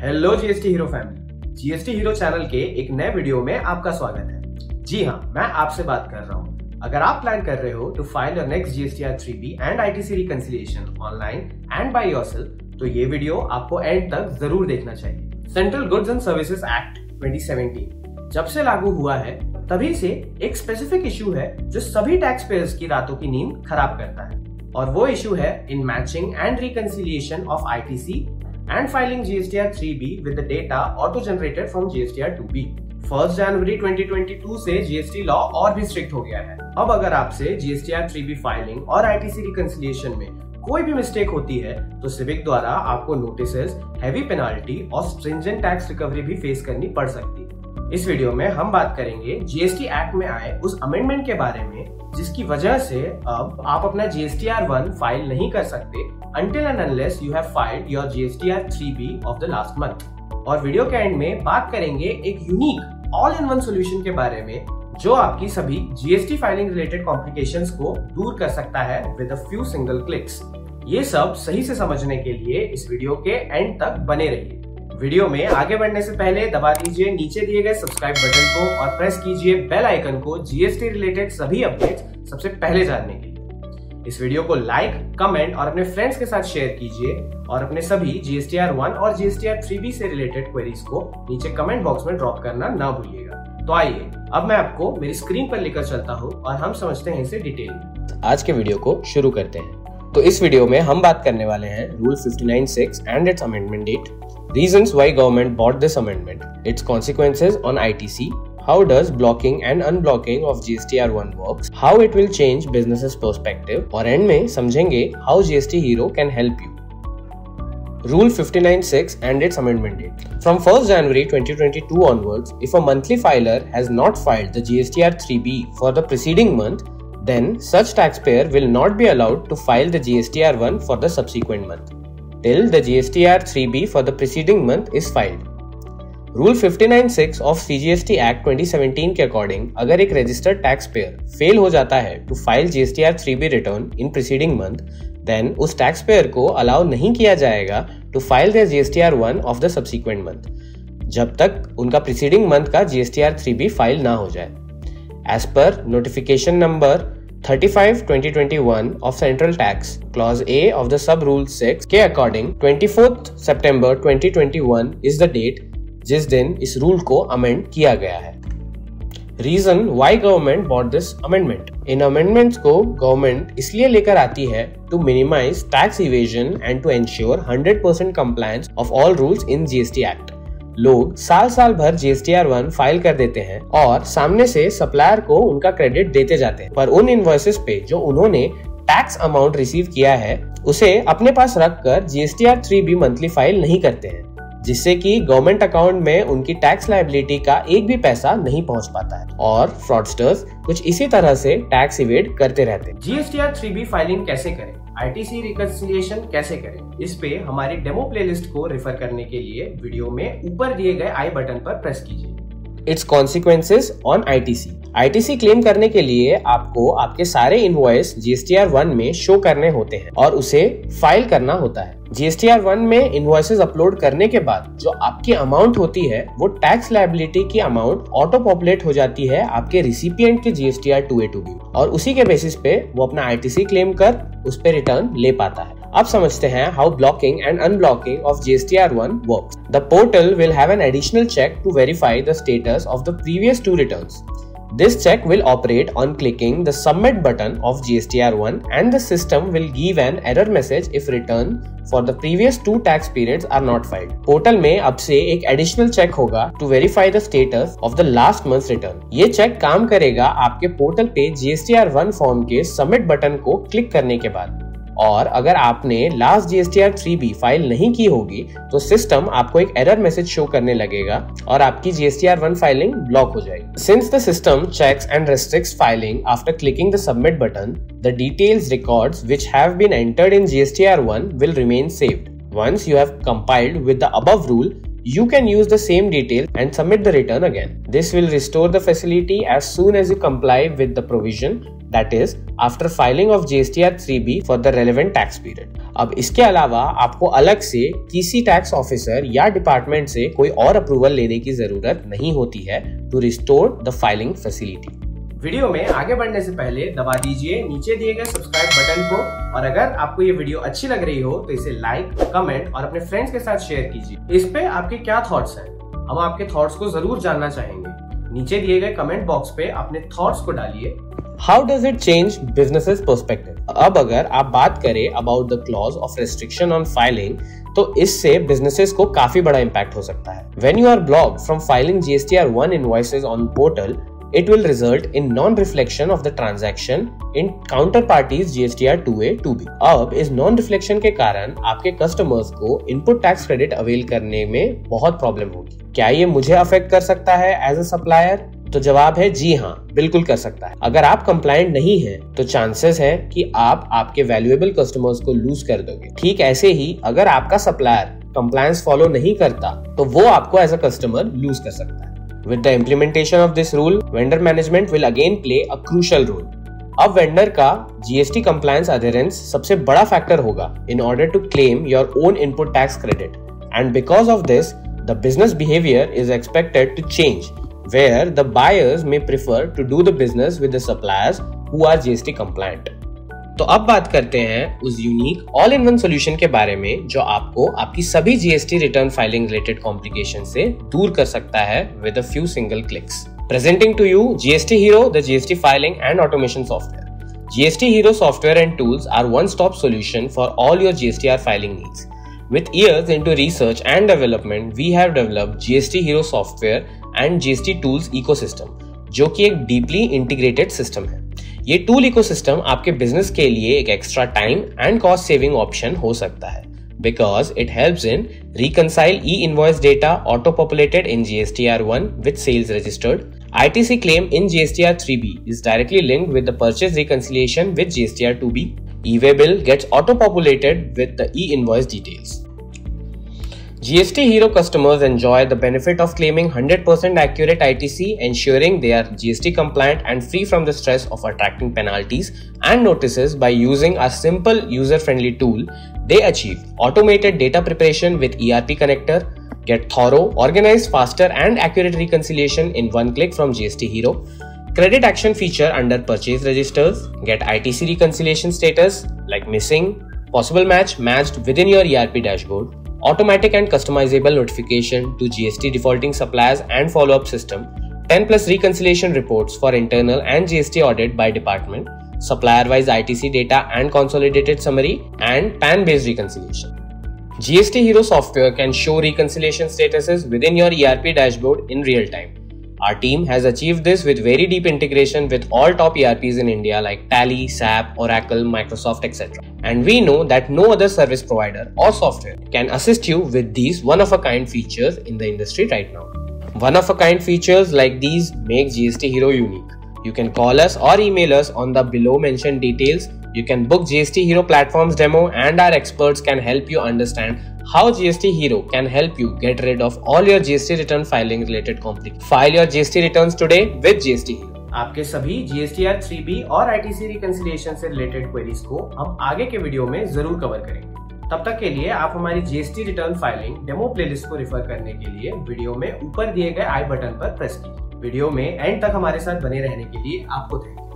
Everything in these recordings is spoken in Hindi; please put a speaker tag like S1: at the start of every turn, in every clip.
S1: Hello GST hero family GST hero channel के एक नए वीडियो में आपका स्वागत है। जी हाँ मैं आपसे बात कर रहा हूँ। अगर आप प्लान कर रहे हो to file your next GST R three B and ITC reconciliation online and by yourself तो ये वीडियो आपको एंड तक ज़रूर देखना चाहिए। Central goods and services act 2017 जब से लागू हुआ है, तभी से एक स्पेसिफिक इशू है जो सभी टैक्स पेयर्स की रातों की नींद खराब करता है। और वो इशू है in matching and reconciliation of ITC and filing GSTR 3B with the data auto-generated from GSTR 2B. 1st जनवरी 2022 से जीएसटी लॉ और भी स्ट्रिक्ट हो गया है अब अगर आपसे जीएसटीआर 3B फाइलिंग और आईटीसी रिकंसिलिएशन में कोई भी मिस्टेक होती है तो सिविक द्वारा आपको नोटिस हैवी पेनाल्टी और स्ट्रिंजेंट टैक्स रिकवरी भी फेस करनी पड़ सकती है इस वीडियो में हम बात करेंगे जीएसटी एक्ट में आए उस अमेंडमेंट के बारे में, जिसकी वजह से अब आप अपना जीएसटी आर वन फ़ाइल नहीं कर सकते until and unless you have filed your GSTR 3B of the last month. और वीडियो के एंड में बात करेंगे एक unique all in one solution के बारे में, जो आपकी सभी जीएसटी फाइलिंग रिलेटेड कॉम्प्लिकेशन को दूर कर सकता है विद फ्यू सिंगल क्लिक्स ये सब सही से समझने के लिए इस वीडियो के एंड तक बने रहिए वीडियो में आगे बढ़ने से पहले दबा दीजिए नीचे दिए गए सब्सक्राइब बटन को और प्रेस कीजिए बेल आइकन को जीएसटी रिलेटेड सभी अपडेट्स सबसे पहले जानने के लिए। इस वीडियो को लाइक कमेंट और अपने फ्रेंड्स के साथ शेयर कीजिए और अपने सभी जीएसटी आर वन और जीएसटीआर थ्री बी से रिलेटेड क्वेरीज को नीचे कमेंट बॉक्स में ड्रॉप करना ना भूलिएगा। तो आइए, अब मैं आपको मेरी स्क्रीन पर लेकर चलता हूँ और हम समझते हैं इसे डिटेल आज के वीडियो को शुरू करते हैं। तो इस वीडियो में हम बात करने वाले हैं rule 59.6 and its amendment date reasons why government bought this amendment its consequences on ITC how does blocking and unblocking of GSTR1 works, how it will change businesses perspective और end में समझेंगे how GST Hero can help you. Rule 59.6 and its amendment date. From 1st January 2022 onwards, if a monthly filer has not filed the GSTR 3B for the preceding month, then such taxpayer will not be allowed to file the GSTR 1 for the subsequent month, till the GSTR 3B for the preceding month is filed. Rule 59.6 of CGST act 2017 के अकॉर्डिंग अगर एक रजिस्टर्ड टैक्स पेयर फेल हो जाता है to file GSTR three B return in preceding month then उस टैक्स पेयर को अलाउ नहीं किया जाएगा to file their GSTR one of the subsequent month जब तक उनका प्रीसीडिंग मंथ का जीएसटीआर थ्री बी फ़ाइल ना हो जाए as per notification number 35 2021 of Central Tax Clause A of the Sub Rule 6 के according 24th September 2021 is the date जिस दिन इस रूल को अमेंड किया गया है। Reason why government brought this amendment in amendments को गवर्नमेंट इसलिए लेकर आती है to minimise tax evasion and to ensure 100% compliance of all rules in GST act लोग साल साल भर जीएसटीआर वन फ़ाइल कर देते हैं और सामने से सप्लायर को उनका क्रेडिट देते जाते हैं। पर उन इन्वॉइसेस पे जो उन्होंने टैक्स अमाउंट रिसीव किया है, उसे अपने पास रखकर जीएसटीआर थ्री भी मंथली फ़ाइल नहीं करते हैं, जिससे कि गवर्नमेंट अकाउंट में उनकी टैक्स लाइबिलिटी का एक भी पैसा नहीं पहुँच पाता है। और फ्रॉडस्टर्स कुछ इसी तरह से टैक्स इवेड करते रहते हैं। जीएसटीआर थ्री बी फाइलिंग कैसे करें? आईटीसी रिकन्सिलियेशन कैसे करें? इस पे हमारे डेमो प्लेलिस्ट को रेफर करने के लिए वीडियो में ऊपर दिए गए आई बटन पर प्रेस कीजिए। Its consequences on I T C I T C claim करने के लिए आपको आपके सारे invoice G S T R one में शो करने होते हैं और उसे फ़ाइल करना होता है। जीएसटीआर वन में इनवॉइसेस अपलोड करने के बाद जो आपकी अमाउंट होती है, वो टैक्स लाइबिलिटी की अमाउंट ऑटो पॉपुलेट हो जाती है आपके रिसिपियंट के GSTR two A two B और उसी के बेसिस पे वो अपना आईटीसी क्लेम कर, उस पर रिटर्न ले पाता है। अब समझते हैं how blocking and unblocking of GSTR one works the portal will have an additional check to verify the status of the previous two returns This check will operate on clicking the submit button of GSTR1 and the system will give an error message if return for the previous two tax periods are not filed. Portal में अब से एक एडिशनल चेक होगा to verify the status of the last month return ये चेक काम करेगा आपके पोर्टल पे GSTR1 वन फॉर्म के सबमिट बटन को क्लिक करने के बाद और अगर आपने last G S T R three B file नहीं की होगी तो सिस्टम आपको एक एरर मैसेज शो करने लगेगा और आपकी G S T R one filing block हो जाएगी। Since the system checks and restrict filing after clicking the submit button the details records which have been entered in G S T R one will remain saved Once you have compiled with the above rule, you can use the same detail and submit the return again. This will restore the facility as soon as you comply with the provision that is after filing of GSTR 3B for the relevant tax period अब इसके अलावा आपको अलग से किसी टैक्स ऑफिसर या डिपार्टमेंट से कोई और अप्रूवल लेने की जरूरत नहीं होती है to restore the filing facility video में आगे बढ़ने से पहले दबा दीजिए नीचे दिए गए सब्सक्राइब बटन को और अगर आपको ये वीडियो अच्छी लग रही हो तो इसे लाइक कमेंट और अपने फ्रेंड्स के साथ शेयर कीजिए। इस पे आपके क्या थॉट्स हैं? हम आपके थॉट्स को ज़रूर जानना चाहेंगे। नीचे दिए गए कमेंट बॉक्स पे अपने थॉट्स को डालिए। How does it change business perspective अब अगर आप बात करें about the clause of restriction on filing तो इससे बिजनेसेस को काफ़ी बड़ा इम्पैक्ट हो सकता है। When you are block from filing GST R one invoices on portal it will result in non-reflection of the transaction in counterparties GSTR 2A 2B. अब इस रिफ्लेक्शन के कारण आपके कस्टमर्स को इनपुट टैक्स क्रेडिट अवेल करने में बहुत प्रॉब्लम होगी। क्या ये मुझे अफेक्ट कर सकता है एज अ सप्लायर तो जवाब है जी हाँ बिल्कुल कर सकता है। अगर आप कंप्लाइंट नहीं हैं तो चांसेस है कि आप आपके वैल्यूएबल कस्टमर्स को लूज कर दोगे। ठीक ऐसे ही, अगर आपका सप्लायर कंप्लायंस फॉलो नहीं करता तो वो आपको एज अ कस्टमर लूज कर सकता है। With the implementation of this rule, vendor management will again play a crucial role. अब वेंडर का जीएसटी कंप्लायंस अधेरेंस सबसे बड़ा फैक्टर होगा in order to claim your own input tax credit and because of this the business behaviour is expected to change where the buyers may prefer to do the business with the suppliers who are GST compliant. तो अब बात करते हैं उस unique all in one solution के बारे में जो आपको आपकी सभी GST return filing related complication से दूर कर सकता है with a few single clicks presenting to you GST Hero the GST filing and automation software GST Hero software and tools are one-stop solution for all your GSTR filing needs. With years into research and development, we have developed GST Hero software and GST tools ecosystem, जो कि एक डीपली इंटीग्रेटेड सिस्टम है ये टूल इको आपके बिज़नेस के लिए एक extra time and cost saving option हो सकता है because it help in reconcile e invoice data auto populated in GST R one with sales registered I T C claim in G R three B is directly link with the purchase reconciliation with G R two B e way bill gets auto populated with e invoice details GST Hero customers enjoy the benefit of claiming 100% accurate ITC, ensuring they are GST compliant and free from the stress of attracting penalties and notices by using a simple user-friendly tool. They achieve automated data preparation with ERP connector, get thorough, organized, faster and accurate reconciliation in one click from GST Hero, credit action feature under purchase registers, get ITC reconciliation status like missing, possible match matched within your ERP dashboard, automatic and customizable notification to GST defaulting suppliers and follow-up system, 10 plus reconciliation reports for internal and GST audit by department, supplier-wise ITC data and consolidated summary, and PAN-based reconciliation. GST Hero software can show reconciliation statuses within your ERP dashboard in real time. Our team has achieved this with very deep integration with all top ERPs in India like Tally, SAP, Oracle, Microsoft, etc. And we know that no other service provider or software can assist you with these one of a kind features in the industry right now. One of a kind features like these make GST Hero unique. You can call us or email us on the below mentioned details. You can book GST Hero platforms demo and our experts can help you understand how GST Hero can help you get rid of all your GST return filing related complications. File your GST returns today with GST Hero. आपके सभी GSTR 3B और ITC रिकंसिलिएशन से रिलेटेड क्वेरीज को हम आगे के वीडियो में ज़रूर कवर करेंगे तब तक के लिए आप हमारी GST return filing demo playlist को रिफर करने के लिए वीडियो में ऊपर दिए गए आई बटन पर प्रेस कीजिए वीडियो में एंड तक हमारे साथ बने रहने के लिए आपको थैंक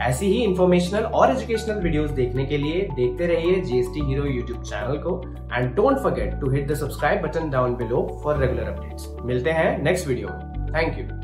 S1: ऐसी ही इंफॉर्मेशनल और एजुकेशनल वीडियोस देखने के लिए देखते रहिए जीएसटी हीरो यूट्यूब चैनल को and don't forget to hit the subscribe button down below for regular updates मिलते हैं नेक्स्ट वीडियो में. Thank you